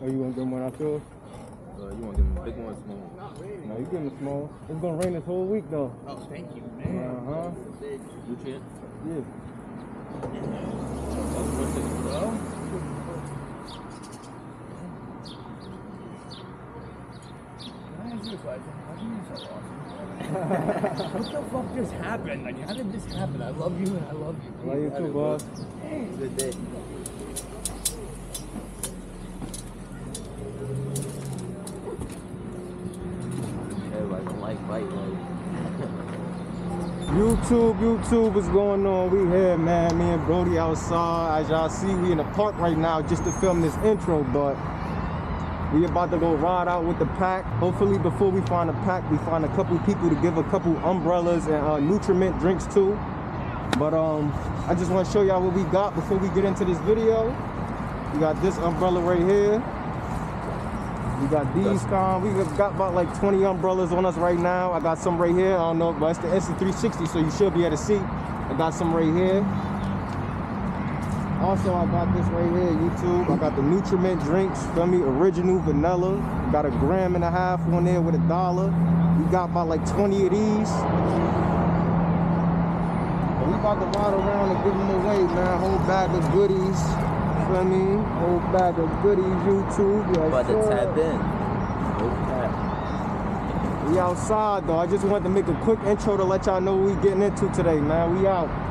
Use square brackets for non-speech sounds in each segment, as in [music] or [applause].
Oh, you want them when I feel? Uh, you want to give them a big one or small one? No, you give them small. It's gonna rain this whole week though. Oh, thank you, man. Uh-huh. Nutrient? Yeah. Can I ask you a question? How come you're so awesome? what the fuck just happened? Like, how did this happen? I love you and I love you. Love you too, boss. Good day. Everybody don't like fight, like. YouTube, YouTube, what's going on? We here, man. Me and Brody outside. As y'all see, we in the park right now just to film this intro, but we about to go ride out with the pack. Hopefully, before we find a pack, we find a couple people to give a couple umbrellas and uh, nutriment drinks to. But um, I just want to show y'all what we got before we get into this video. We got this umbrella right here. We got these kind. We got about like 20 umbrellas on us right now. I got some right here. I don't know, but it's the SC360, so you should be able to see. I got some right here. Also, I got this right here, YouTube. I got the Nutriment drinks, feel me? Original vanilla. Got a gram and a half on there with a dollar. We got about like 20 of these. We about to ride around and give them away, man. Whole bag of goodies. Feel me? Whole bag of goodies, YouTube. Yes, About to tap in. We outside though. I just wanted to make a quick intro to let y'all know what we getting into today, man. We out.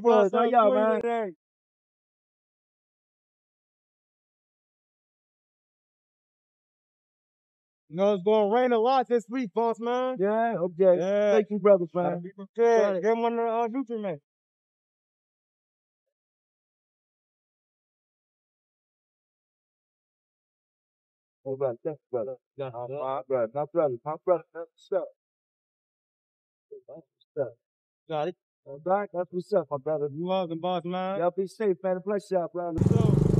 Boss, man? My we got boys, how y'all, man? today. You know, it's going to rain a lot this week, boss, man. Yeah, okay. Yeah. Thank you, brothers, man. be prepared. Get one of the uh, Nutriment. Oh, brother, thanks, brother. My brother, my brother, my brother, up. That's what's up. Got it. All right, that's what's up, my brother. You welcome, boss, man. Y'all be safe, man. Bless y'all, brother.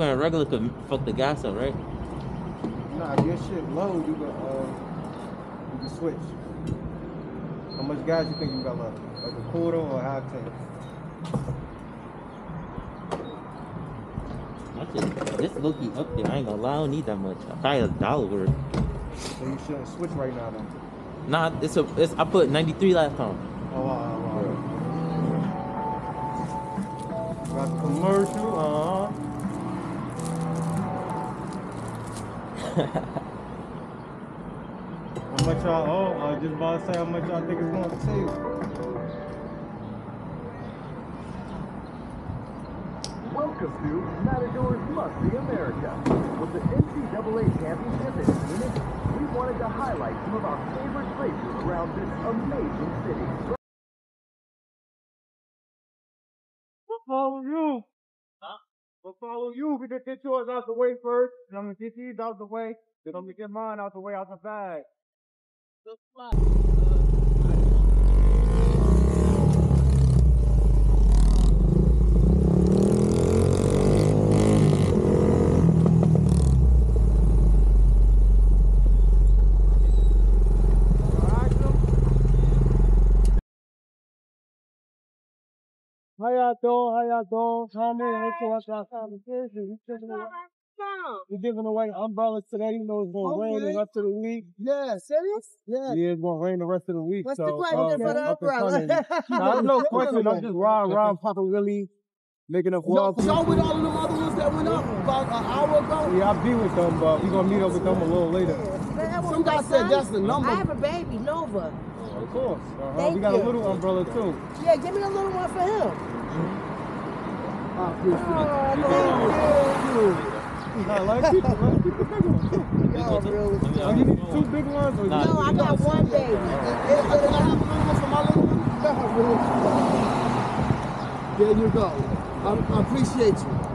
And regular could fuck the gas up, right? Nah, if your shit low, you can uh, you can switch. How much gas you think you got left? Like a quarter or a half tank? I just, this low up there. I ain't gonna lie, I don't need that much. I probably a dollar worth. So you shouldn't switch right now then. Nah, it's a, it's, I put 93 last time. Oh, wow, wow, wow. Got commercial, how much y'all owe? I was just about to say how much y'all think it's gonna take. Welcome to Matadors Must Be America. With the NCAA championship in Phoenix, we wanted to highlight some of our favorite places around this amazing city. Follow you. We'll follow you. We just get yours out the way first. And I'm gonna get these out the way. Then I'm gonna get mine out the way out the bag. How y'all y'all doing? How y'all doing? Come in. Let's watch our competition. We're giving away umbrellas today. You know it's gonna rain the rest of the week. Yeah, serious? Yeah. Yeah, it's gonna rain the rest of the week. What's so, the question um, for the up and umbrella? coming. Nah, there's no question. I'm just riding around, Papa Willie, making up Y'all, walls. y'all with all of them other ones that went up about an hour ago? Yeah, I'll be with them, but we're gonna meet up with them a little later. Some guy said that's the number. I have a baby, Nova. Of course. Uh-huh. Thank we got you. a little umbrella too. Yeah, give me a little one for him. I appreciate Oh, thank you. Nah, like people, like people big ones too. Y'all really you need two big ones or No, I got one baby. Can I have a little one for my little one? There you go. I, I appreciate you.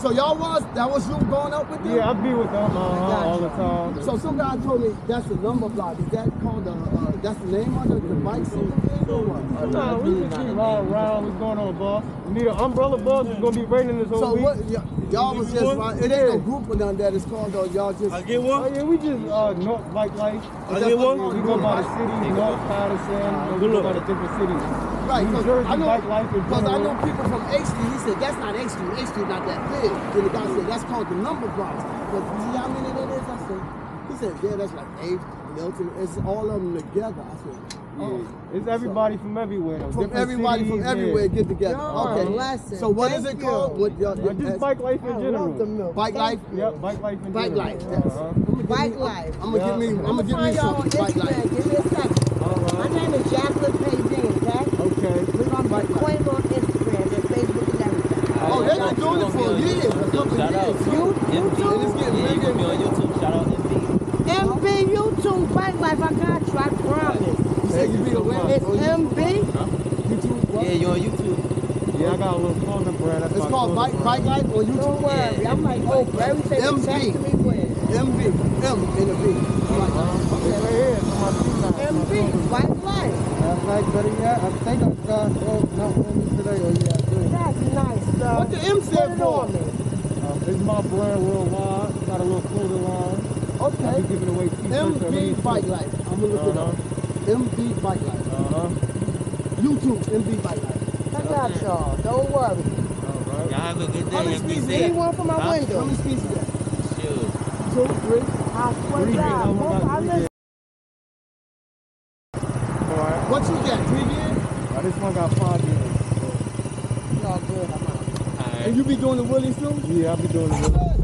So y'all was, that was you going up with them? Yeah, I be with them uh, all the time. So some guy told me that's the number block. Is that called the, uh, that's the name of it, the bike something thing or what? Nah, we just keep riding around. What's going on, boss? You need an umbrella, boss? It's gonna be raining this whole So week. what, y- y'all was just, right, it ain't no group or nothing that is called though, y'all just. I get Oh one. yeah, we just uh North Bike Life. I get one? We go by the city, North Paterson. we go by the different cities. Right, New 'cause Jersey I know, Bike Life in because I know people from H Street. He said that's not H Street. H Street not that big. Then the guy said that's called the number blocks. But you see how many that is? I said. He said yeah, that's like H, Milton. It's all of them together. I said. Oh. It's everybody from everywhere. though. From Different everybody cities, from yeah. everywhere get together. Y'all okay. blessed. So what is Thank it called? you. What y'all, Uh, just Bike Life in I general. love the milk. Bike life. Yep, Bike Life in Bike general. life. Yes. Uh-huh. I'm gonna give Bike me- life. I'm gonna give me. I'm gonna give me Find y'all on something. Bike life. Give me a second. All My name is Jacqueline Payzine, okay? Okay. We're gonna be Queen on Instagram and Facebook and everything. Oh, they've been doing it for years. A couple Shout years. You, MB. YouTube? It's getting Yeah, you bigger. can be on YouTube. Shout out MB. MB YouTube Bike Life. I got you. I promise. You say you be aware. It's Oh, you- MB. YouTube. What? Yeah, you on YouTube. Yeah, I got a little clothing brand. That's It's called Bike brand. Bike Life on Don't YouTube. worry. I'm like, oh, everything MB. is texting me with. MB. M in a B. Right. It's right here. It's on my feet now. MB Bike Life. Last night, better yet, I think I got oh, not one today. Oh yeah, I do. That's nice, though. What the M Put stand for? on me. Um, it's my brand worldwide. Got a little clothing line. I Okay. be giving away t-shirts. MB. Bike Life. I'm gonna look it up. MB Bike Life. Uh-huh. YouTube MB Bike Life. I got y'all. Don't worry. All right. Y'all have a good How day. many and be speeds safe. one for my Huh? How window. many speeds is that? Shoot. Two, three. I swear to God. I I'm listen All right. What you got? Three years? Now, this one got five years. to y'all good. I'm out. Alright. And you be doing the Willies too? Yeah, I'll be doing it.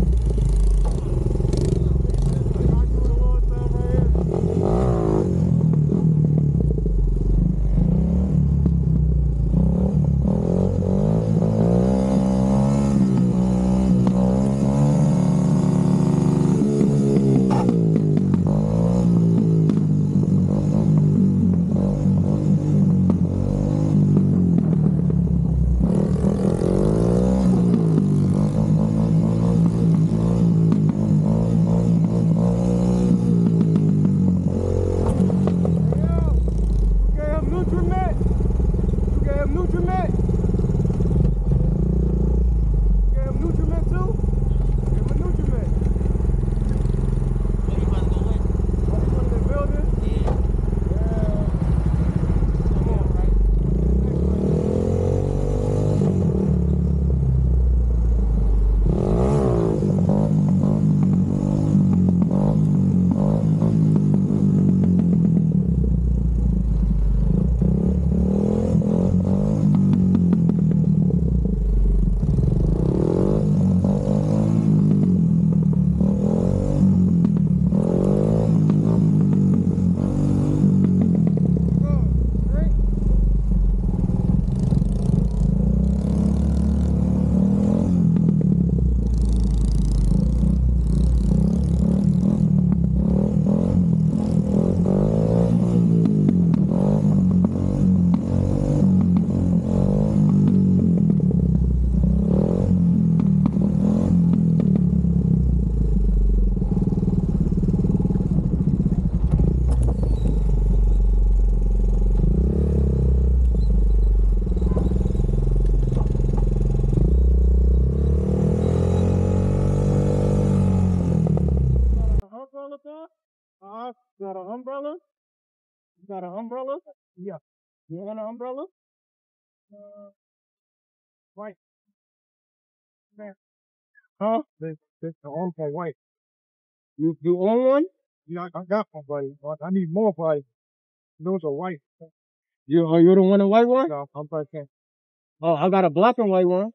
Umbrella? Yeah. You want an umbrella? Uh, White. Huh? This, this the on for white. You you own one? Yeah, I, I got one, buddy. but I need more, buddy. Those are white. You are you the one a white one? No, I'm fucking. Oh, I got a black and white one.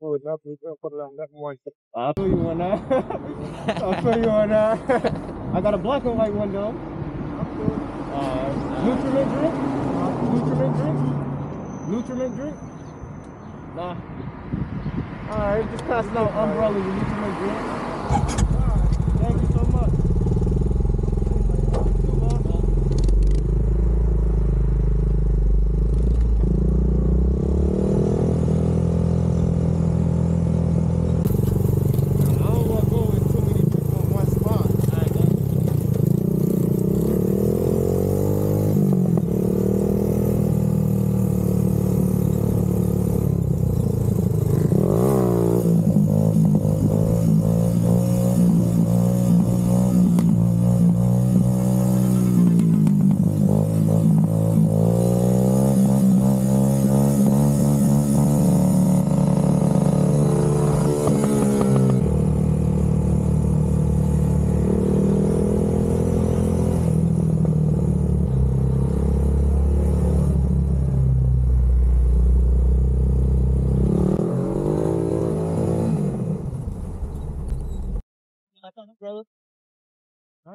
Oh, it's up, it's up, put it on that white. I'll show you one now. I'll show you one now. I got a black and white one though. [laughs] Uh, nutriment drink? Nutriment drink? Nutriment drink? Nah. Alright, just passing out umbrellas and nutriment drink.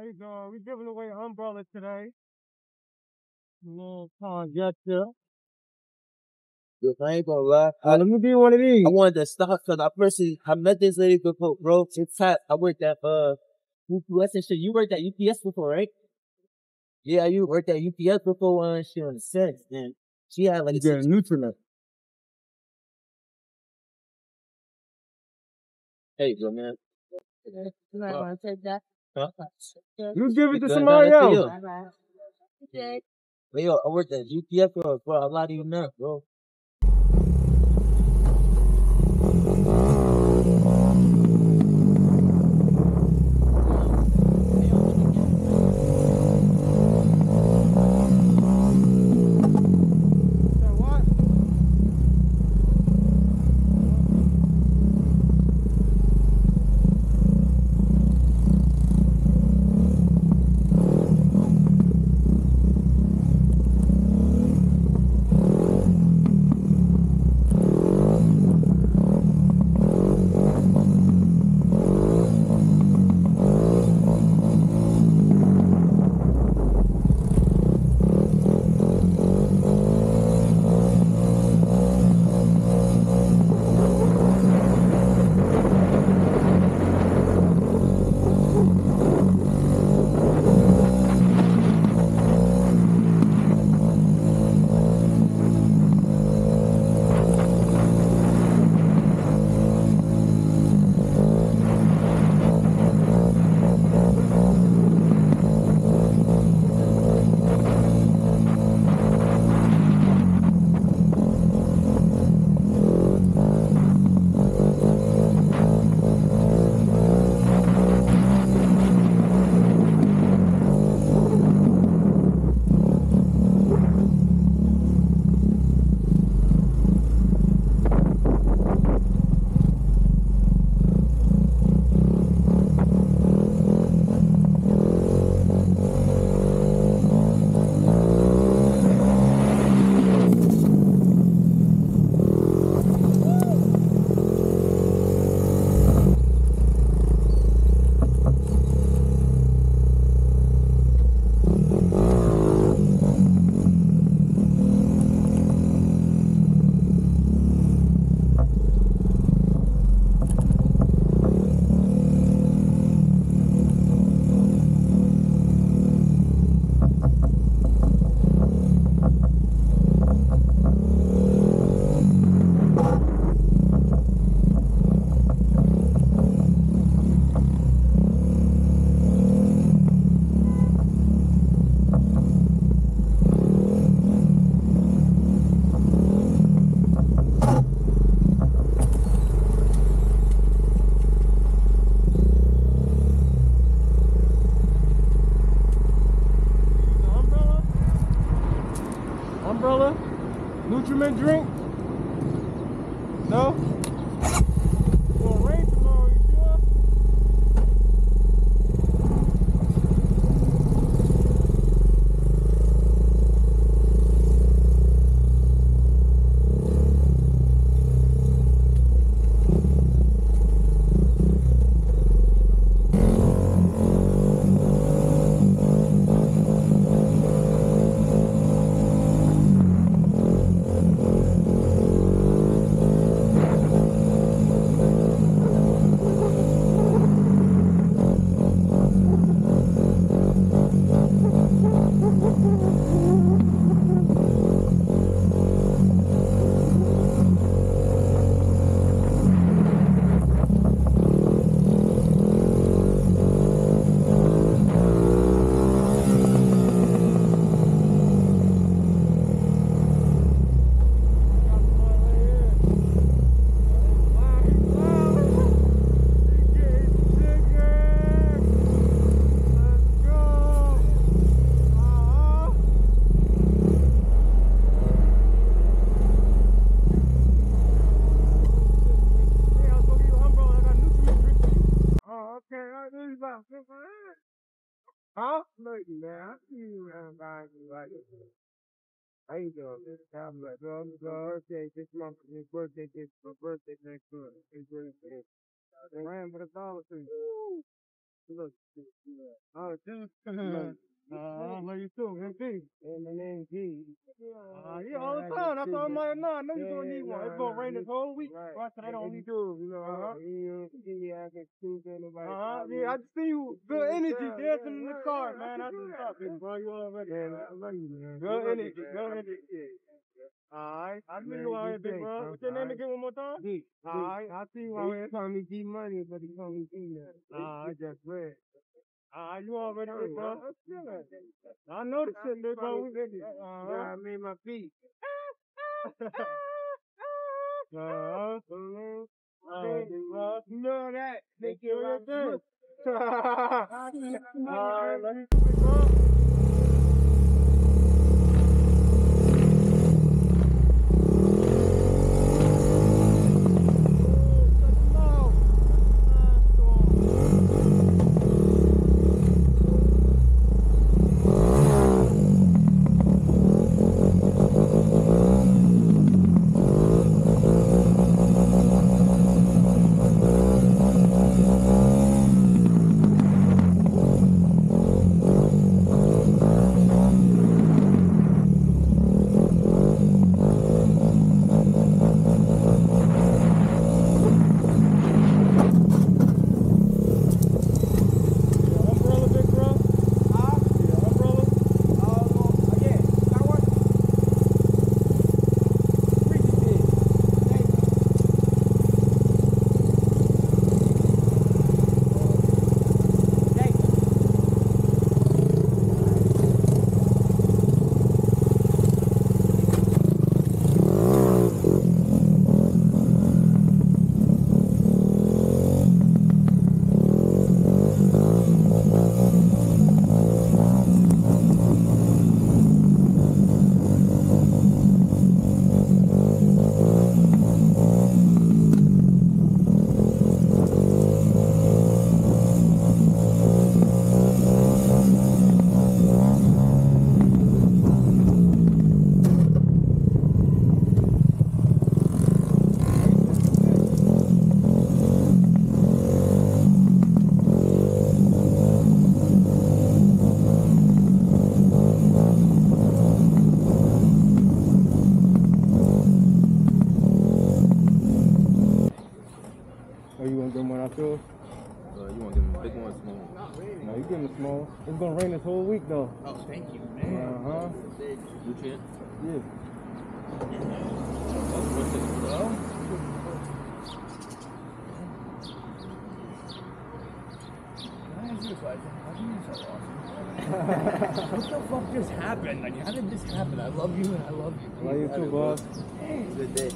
How you doing? We giving away umbrellas today. Little conjecture. If I ain't gonna lie, Uh, let me give you one of these. I wanted to stop because I personally I met this lady before, bro. It's hot. I worked at uh UPS and shit. You worked at UPS before, right? Yeah, you worked at UPS before uh, and shit on the set. And she had like You get a nutriment. Hey, bro, man. You might want to take that. Huh? You give it to somebody no, that's else. you. Bye bye. Okay. But yo, I worked at UPS for, for a lot of you now, bro. No? I see you around you like How you doing? This time like, bro, I'm birthday this month, his birthday this, my birthday next month. His birthday. They ran for the dollar thing. Look, oh, dude. Uh, love you too, MP. And my name G. Uh, yeah, all the time. That's all my nah, I know you're gonna need one. It's gonna rain this whole week. Right. So I don't need to, you know. Uh-huh. You see me acting stupid, nobody. Uh-huh. Yeah, I just see you. Good energy dancing in the car, man. That's what's up, bro. You already. Man, I love you, man. Good energy. Good energy. Alright, I see you out here, big bro. What's your name again one more time? D. Alright, I see you out here calling me G Money, but he call me G now. Alright, just read. Ah, you already bro. I the shit, big bro. We did it. Uh-huh. I made my feet. Uh, you know that. Make it right there. Alright, let me big so awesome? what the fuck just happened? Like, how did this happen? I love you and I love you. Love you too, boss. Good day.